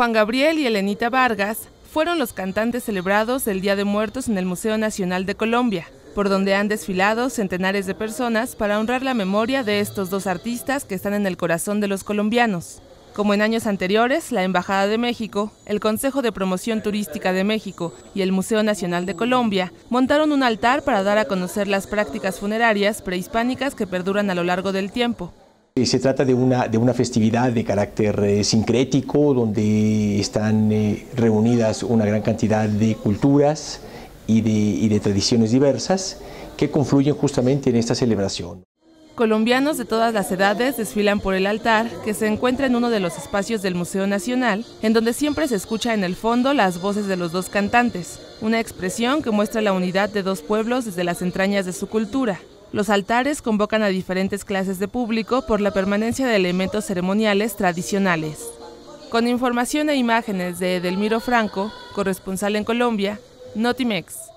Juan Gabriel y Elenita Vargas fueron los cantantes celebrados el Día de Muertos en el Museo Nacional de Colombia, por donde han desfilado centenares de personas para honrar la memoria de estos dos artistas que están en el corazón de los colombianos. Como en años anteriores, la Embajada de México, el Consejo de Promoción Turística de México y el Museo Nacional de Colombia montaron un altar para dar a conocer las prácticas funerarias prehispánicas que perduran a lo largo del tiempo. Eh, se trata de una, de una festividad de carácter eh, sincrético, donde están eh, reunidas una gran cantidad de culturas y de, y de tradiciones diversas que confluyen justamente en esta celebración. Colombianos de todas las edades desfilan por el altar, que se encuentra en uno de los espacios del Museo Nacional, en donde siempre se escucha en el fondo las voces de los dos cantantes, una expresión que muestra la unidad de dos pueblos desde las entrañas de su cultura. Los altares convocan a diferentes clases de público por la permanencia de elementos ceremoniales tradicionales. Con información e imágenes de Edelmiro Franco, corresponsal en Colombia, Notimex.